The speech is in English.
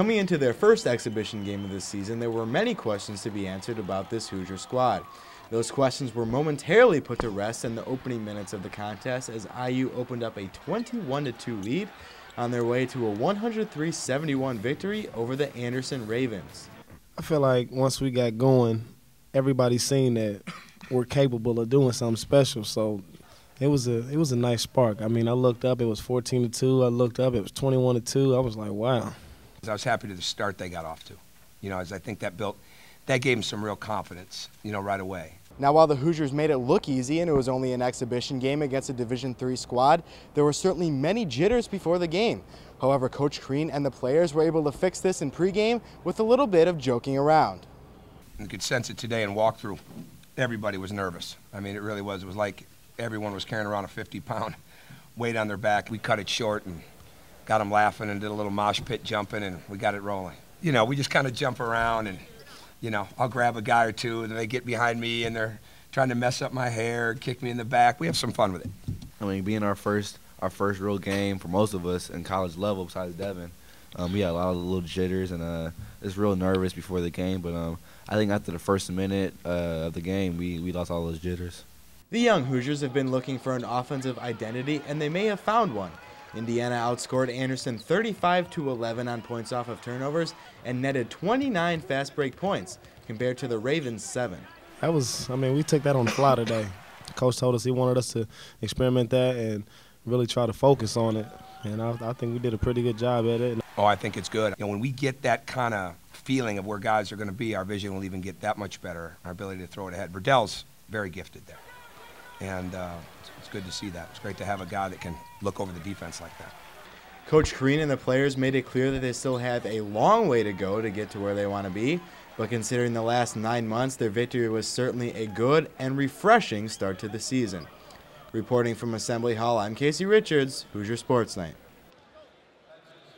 Coming into their first exhibition game of the season, there were many questions to be answered about this Hoosier squad. Those questions were momentarily put to rest in the opening minutes of the contest as IU opened up a 21-2 lead on their way to a 103-71 victory over the Anderson Ravens. I feel like once we got going, everybody seen that we're capable of doing something special. So it was a it was a nice spark. I mean, I looked up, it was 14 to 2. I looked up, it was 21 to 2. I was like, wow. I was happy to the start they got off to. You know, as I think that built, that gave them some real confidence, you know, right away. Now, while the Hoosiers made it look easy and it was only an exhibition game against a Division III squad, there were certainly many jitters before the game. However, Coach Crean and the players were able to fix this in pregame with a little bit of joking around. You could sense it today in walkthrough. Everybody was nervous. I mean, it really was. It was like everyone was carrying around a 50-pound weight on their back. We cut it short and got them laughing and did a little mosh pit jumping, and we got it rolling. You know, we just kind of jump around and you know, I'll grab a guy or two, and they get behind me, and they're trying to mess up my hair, kick me in the back. We have some fun with it. I mean, being our first our first real game for most of us in college level, besides Devan, um, we had a lot of little jitters and uh, it's real nervous before the game. But um, I think after the first minute uh, of the game, we, we lost all those jitters. The young Hoosiers have been looking for an offensive identity, and they may have found one. Indiana outscored Anderson 35 to 11 on points off of turnovers and netted 29 fast break points compared to the Ravens 7. That was, I mean, we took that on the fly today. The coach told us he wanted us to experiment that and really try to focus on it. And I, I think we did a pretty good job at it. Oh, I think it's good. You know, when we get that kind of feeling of where guys are going to be, our vision will even get that much better. Our ability to throw it ahead. Verdell's very gifted there, and uh, it's good to see that. It's great to have a guy that can look over the defense like that. Coach Crean and the players made it clear that they still have a long way to go to get to where they want to be, but considering the last nine months, their victory was certainly a good and refreshing start to the season. Reporting from Assembly Hall, I'm Casey Richards, Hoosier Sports Night.